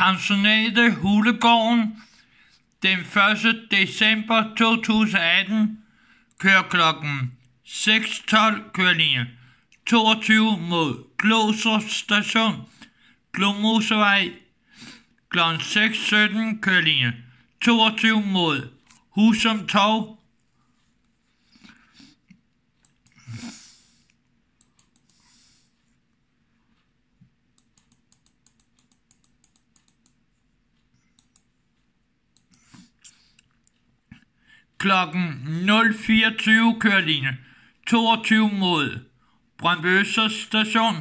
Pensionatet Hulegården den 1. december 2018 kører klokken 6.12 kører linje 22 mod Glostrup Station, Glomosevej. Kl. 6.17 kører linje 22 mod Husum Torv. Klokken 04.20 kører linje 22 mod Brøndby Station.